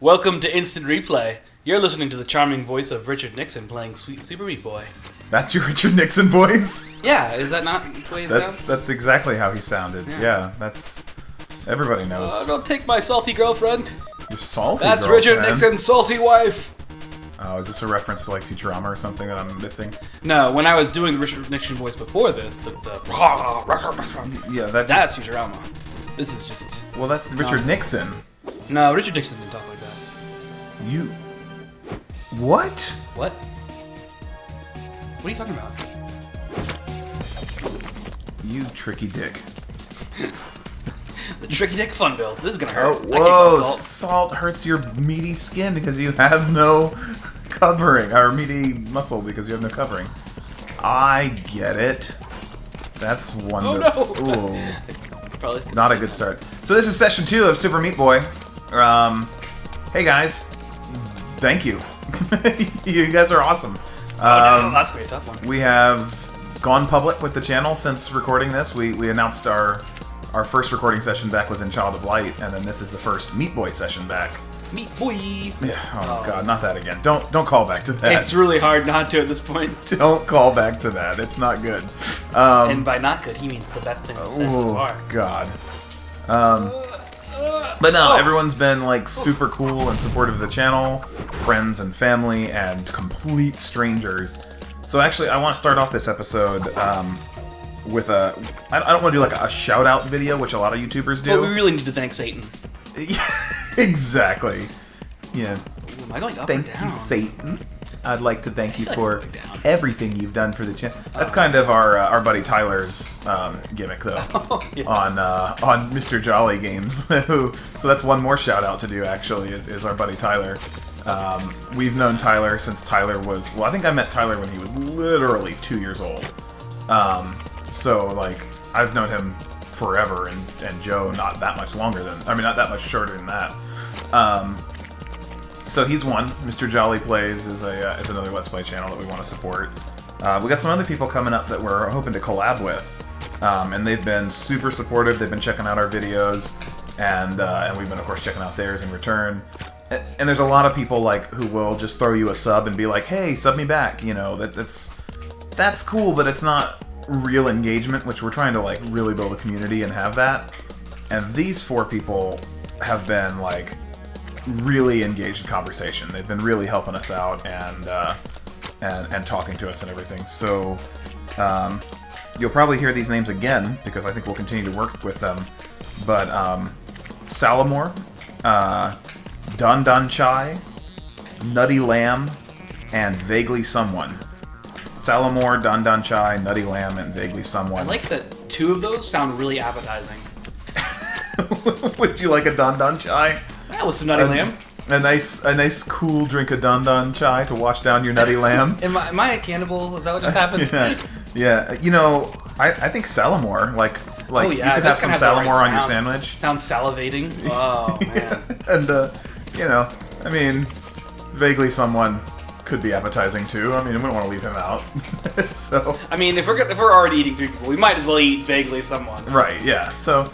Welcome to Instant Replay. You're listening to the charming voice of Richard Nixon playing Sweet Super Meat Boy. That's your Richard Nixon voice. Yeah, is that not the way it That's sounds? that's exactly how he sounded. Yeah. Yeah, that's everybody knows. Uh, don't take my salty girlfriend. You're salty. That's girl, Richard. Nixon's salty wife. Oh, is this a reference to like Futurama or something that I'm missing? No, when I was doing the Richard Nixon voice before this, the, the Yeah, that. that's Futurama. This is just well, that's Richard. Nixon. no. Richard Nixon didn't talk. You. What? What? What are you talking about? You tricky dick. The Tricky Dick Fun Bills. This is gonna Oh, hurt. Can't whoa! salt. Salt hurts your meaty skin because you have no covering, or meaty muscle because you have no covering. I get it. That's wonderful. Oh, no. Ooh. Probably Not a good start. So this is session two of Super Meat Boy. Um, hey guys, thank you. you guys are awesome. Oh, no, Um, that's gonna be a tough one. we have gone public with the channel since recording this. We, we announced our our first recording session back was in Child of Light, and then this is the first Meat Boy session back. Meat Boy. Yeah, oh, Oh. god, not that again. Don't don't call back to that. It's really hard not to at this point. don't call back to that. It's not good. Um, And by not good, he means the best thing we've said so oh far. god. Um, But no, Oh. everyone's been like super cool and supportive of the channel, friends and family, and complete strangers. So actually, I want to start off this episode um, with a. I don't want to do like a shout out video, which a lot of YouTubers do. But we really need to thank Satan. exactly. Yeah. Am I going up Thank or you. Satan. I'd like to thank you for everything you've done for the channel. That's Oh. kind of our uh, our buddy Tyler's um, gimmick, though. Oh, yeah. on uh, on Mr. Jolly Games. so that's one more shout out to do actually is, is our buddy Tyler. Um, we've known Tyler since Tyler was well. I think I met Tyler when he was literally two years old. Um, so like I've known him forever, and and Joe not that much longer than I mean not that much shorter than that. Um, so he's one. Mr. Jolly Plays is a uh, is another Let's Play channel that we want to support. Uh, we got some other people coming up that we're hoping to collab with, um, and they've been super supportive. They've been checking out our videos, and uh, and we've been of course checking out theirs in return. And, and there's a lot of people like who will just throw you a sub and be like, "Hey, sub me back." You know that that's that's cool, but it's not real engagement, which we're trying to like really build a community and have that. And these four people have been like really engaged in conversation. They've been really helping us out and uh, and and talking to us and everything. So um, you'll probably hear these names again because I think we'll continue to work with them. But um, Salamor, uh, DonDon Chai, Nutty Lamb, and Vaguely Someone. Salamor, Dun Dun Chai, Nutty Lamb, and Vaguely Someone. I like that two of those sound really appetizing. Would you like a DonDon Chai? Yeah, with some nutty Um, lamb. A nice, a nice cool drink of DonDon Chai to wash down your nutty lamb. Am I, am I a cannibal? Is that what just happened? yeah, yeah. You know, I, I think Salamor, like, like oh yeah, you could this have some kinda right Salamor on your sandwich. Sounds salivating. Oh man. and uh, you know, I mean, vaguely someone could be appetizing too. I mean, we don't want to leave him out. so, I mean, if we're go- if we're already eating three people, we might as well eat vaguely someone. right, yeah. So,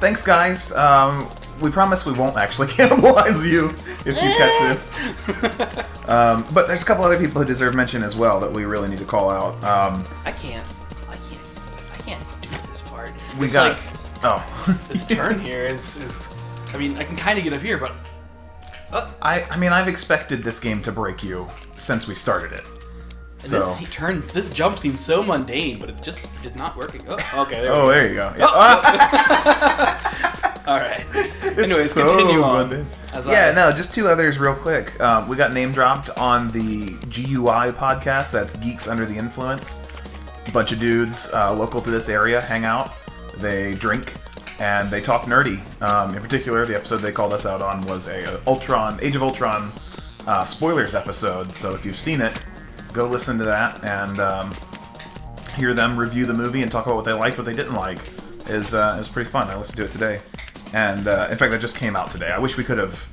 thanks, guys. Um, we promise we won't actually cannibalize you if you catch this. Um, but there's a couple other people who deserve mention as well that we really need to call out. Um, I can't. I can't. I can't do this part. we it's got like oh, this turn here is is. I mean, I can kind of get up here, but I, I mean, I've expected this game to break you since we started it. So, this he- turn, this jump seems so mundane, but it just is not working. Oh, okay. There oh, we go. there you go. Yeah. Ah, All right. it's Anyways, so continue on. mundane. Yeah, I- no, just two others real quick. Um, we got name dropped on the GUI podcast. That's Geeks Under the Influence. A bunch of dudes uh, local to this area hang out. They drink and they talk nerdy. Um, in particular, the episode they called us out on was a, uh, Ultron, Age of Ultron uh, spoilers episode. So if you've seen it, go listen to that and um, hear them review the movie and talk about what they liked, what they didn't like. Is uh, is pretty fun. I listened to it today, and uh, in fact, that just came out today. I wish we could have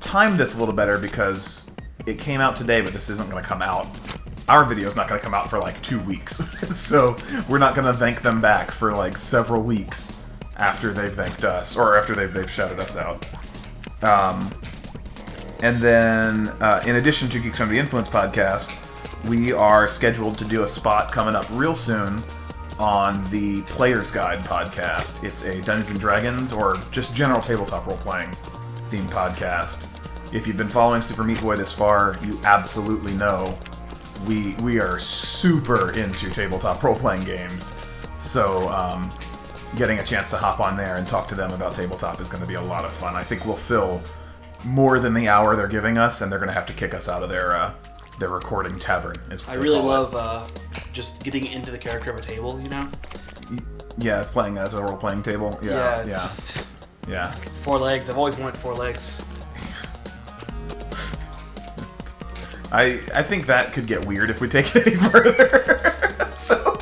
timed this a little better because it came out today, but this isn't going to come out. Our video is not going to come out for like two weeks, so we're not going to thank them back for like several weeks after they've thanked us or after they've they've shouted us out. Um, and then, uh, in addition to Geeks Under the Influence podcast, we are scheduled to do a spot coming up real soon on the Player's Guide podcast. It's a Dungeons and Dragons or just general tabletop role playing themed podcast. If you've been following Super Meat Boy this far, you absolutely know we we are super into tabletop role playing games. So um, getting a chance to hop on there and talk to them about tabletop is going to be a lot of fun. I think we'll fill more than the hour they're giving us, and they're going to have to kick us out of their uh, their recording tavern. Is what I really love uh, just getting into the character of a table. You know? Yeah, playing as a role playing table. Yeah, Yeah, yeah, just yeah. four legs. I've always wanted four legs. I I think that could get weird if we take it any further. so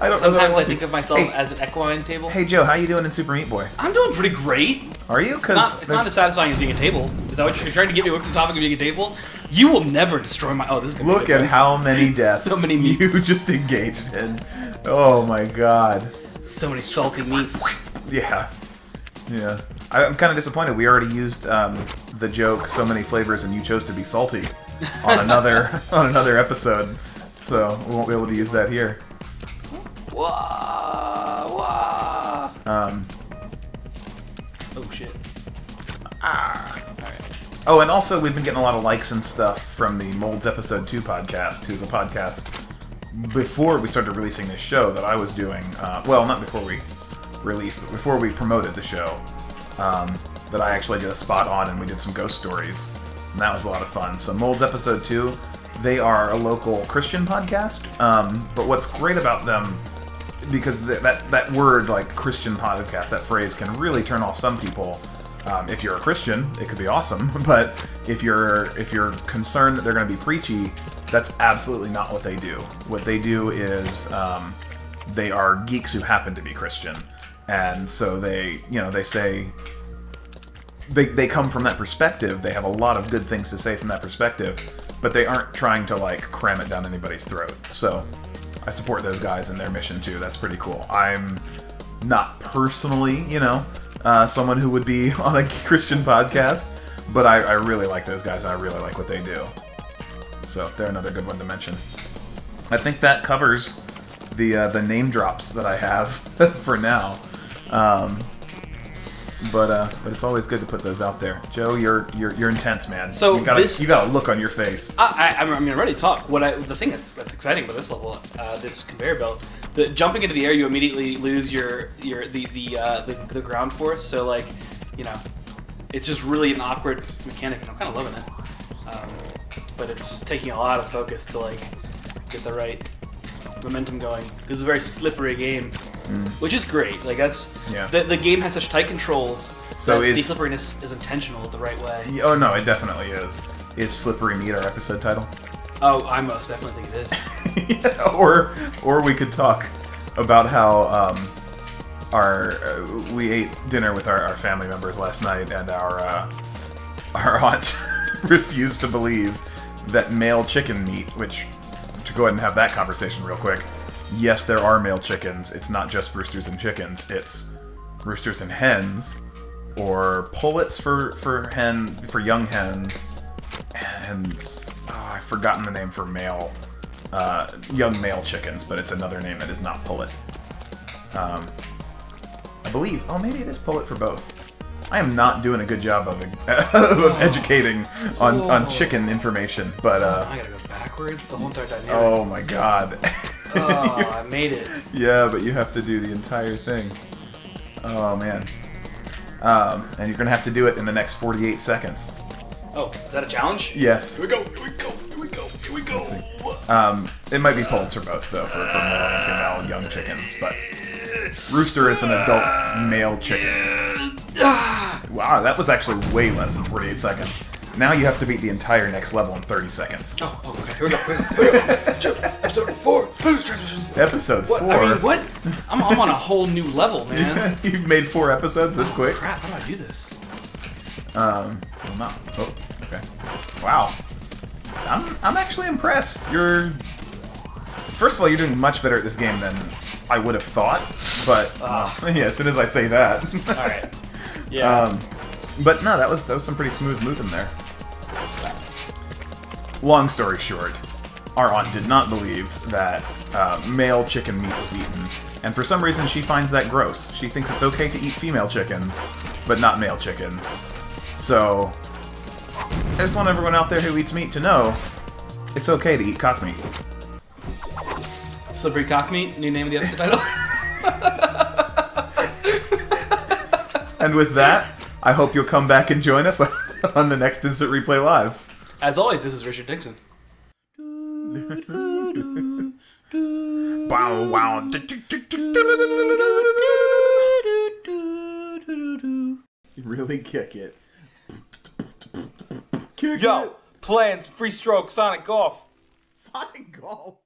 I don't know. Sometimes I to- think of myself Hey. as an equine table. Hey Joe, how you doing in Super Meat Boy? I'm doing pretty great. Are you? It's not, it's not as satisfying as being a table. Is that what you're trying to get me away from the topic of being a table? You will never destroy my. Oh, this is gonna Look be at how many deaths So many you meats. just engaged in. Oh my god. So many salty meats. Yeah. Yeah. I- I'm kind of disappointed. We already used um, the joke "so many flavors" and you chose to be salty on another on another episode, so we won't be able to use that here. Wah, wah. Um, Oh shit. Oh, and also we've been getting a lot of likes and stuff from the Molds Episode Two podcast, who's a podcast before we started releasing this show that I was doing. Uh, well, not before we released, but before we promoted the show. Um, that I actually did a spot on, and we did some ghost stories, and that was a lot of fun. So Molds Episode Two, they are a local Christian podcast. Um, but what's great about them, because th- that that word like Christian podcast, that phrase can really turn off some people. Um, if you're a Christian, it could be awesome, but if you're if you're concerned that they're going to be preachy, that's absolutely not what they do. What they do is um, they are geeks who happen to be Christian, and so they you know they say they, they come from that perspective. They have a lot of good things to say from that perspective, but they aren't trying to like cram it down anybody's throat. So I support those guys in their mission too. That's pretty cool. I'm not personally, you know, uh, someone who would be on a Christian podcast, but I, I really like those guys I really like what they do. So they're another good one to mention. I think that covers the uh, the name drops that I have for now. Um, but uh, but it's always good to put those out there. Joe, you're you're, you're intense, man. So you got this- you got a look on your face. I, I, I mean, I'm ready to talk. What I, the thing that's that's exciting about this level, uh, this conveyor belt, the jumping into the air, you immediately lose your your the the uh, the, the ground force. So like, you know, it's just really an awkward mechanic, and I'm kind of loving it. Um, but it's taking a lot of focus to like get the right momentum going. This is a very slippery game, which is great. Like that's Yeah. the, the game has such tight controls. So that the slipperiness is intentional the right way. Oh no, it definitely is. Is slippery meat our episode title? Oh, I most definitely think it is. or or we could talk about how um, our uh, we ate dinner with our, our family members last night, and our uh, our aunt refused to believe that male chicken meat. Which to go ahead and have that conversation real quick. Yes, there are male chickens. It's not just roosters and chickens. It's roosters and hens, or pullets for for hen for young hens, and oh, I've forgotten the name for male uh, young male chickens, but it's another name that is not pullet. Um, I believe. Oh, maybe it is pullet for both. I am not doing a good job of, of educating on, on Oh. chicken information, but uh, I gotta go backwards. The whole entire dynamic. oh my god. Oh, I made it. yeah, but you have to do the entire thing. Oh man. Um, and you're gonna have to do it in the next 48 seconds. Oh, is that a challenge? Yes. Here we go. Here we go. Here we go. Here we go. Um, it might be pullets for both, though, for, for male and female young chickens, but rooster is an adult male chicken. Wow, that was actually way less than 48 seconds. Now you have to beat the entire next level in 30 seconds. Oh, oh, okay. Here we go. Here we go. Here we go. Episode four. Boost transition. Episode What? 4. I mean, what? I'm, I'm on a whole new level, man. You've made four episodes this quick? Crap, how do I do this? Um, well, not. Oh, okay. Wow. I'm, I'm actually impressed. You're. First of all, you're doing much better at this game than I would have thought, but Ah. uh, yeah, as soon as I say that. All right. Yeah. Um, but no, that was that was some pretty smooth moving there. Long story short, our aunt did not believe that uh, male chicken meat was eaten, and for some reason she finds that gross. She thinks it's okay to eat female chickens, but not male chickens. So, I just want everyone out there who eats meat to know it's okay to eat cock meat. Slippery cock meat. New name of the episode title. And with that, I hope you'll come back and join us on the next Instant Replay Live. As always, this is Richard Dixon. Wow, wow. Really kick it. Kick Yo, plans, free stroke, Sonic Golf. Sonic Golf.